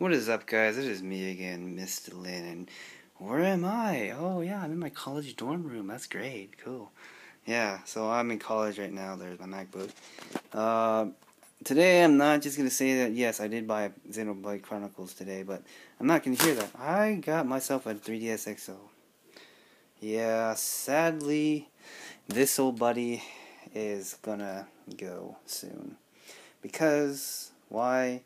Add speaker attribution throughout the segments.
Speaker 1: What is up, guys? It is me again, Mr. Lin, and where am I? Oh, yeah, I'm in my college dorm room. That's great. Cool. Yeah, so I'm in college right now. There's my MacBook. Uh, today, I'm not just going to say that, yes, I did buy Xenoblade Chronicles today, but I'm not going to hear that. I got myself a 3DS XL. Yeah, sadly, this old buddy is gonna go soon. Because, why?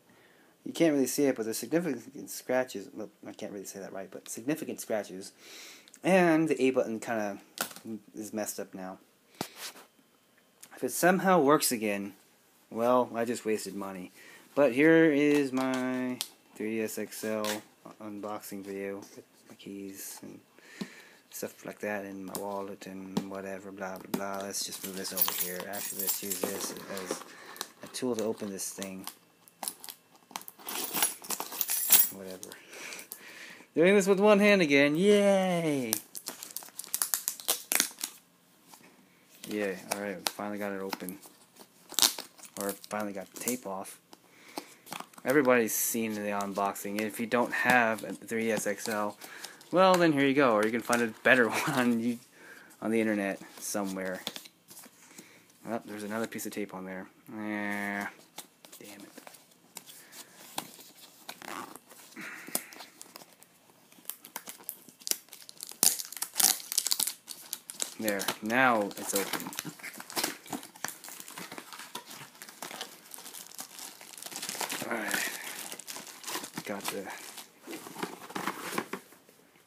Speaker 1: You can't really see it, but there's significant scratches. Well, I can't really say that right, but significant scratches. And the A button kind of is messed up now. If it somehow works again, well, I just wasted money. But here is my 3DS XL unboxing video with my keys and stuff like that in my wallet and whatever, blah, blah, blah. Let's just move this over here. Actually, let's use this as a tool to open this thing whatever. Doing this with one hand again, yay! Yeah, alright, finally got it open. Or finally got the tape off. Everybody's seen the unboxing. If you don't have a 3DS XL, well then here you go. Or you can find a better one on, you, on the internet somewhere. Oh, there's another piece of tape on there. Eh, damn it. There, now it's open. Alright. Got the...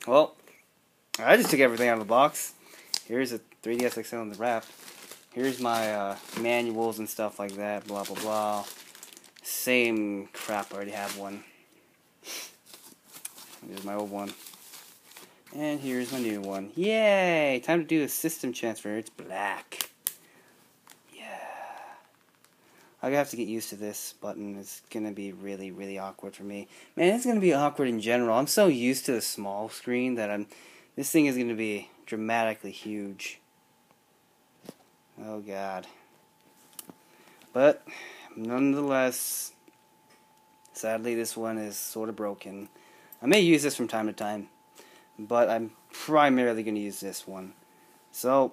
Speaker 1: Well, I just took everything out of the box. Here's a 3DS XL in the wrap. Here's my uh, manuals and stuff like that, blah blah blah. Same crap, I already have one. Here's my old one. And here's my new one. Yay! Time to do a system transfer. It's black. Yeah. I have to get used to this button. It's gonna be really, really awkward for me. Man, it's gonna be awkward in general. I'm so used to the small screen that I'm. This thing is gonna be dramatically huge. Oh God. But nonetheless, sadly, this one is sort of broken. I may use this from time to time but I'm primarily going to use this one. So,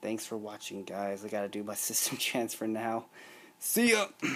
Speaker 1: thanks for watching, guys. I got to do my system transfer now. See ya!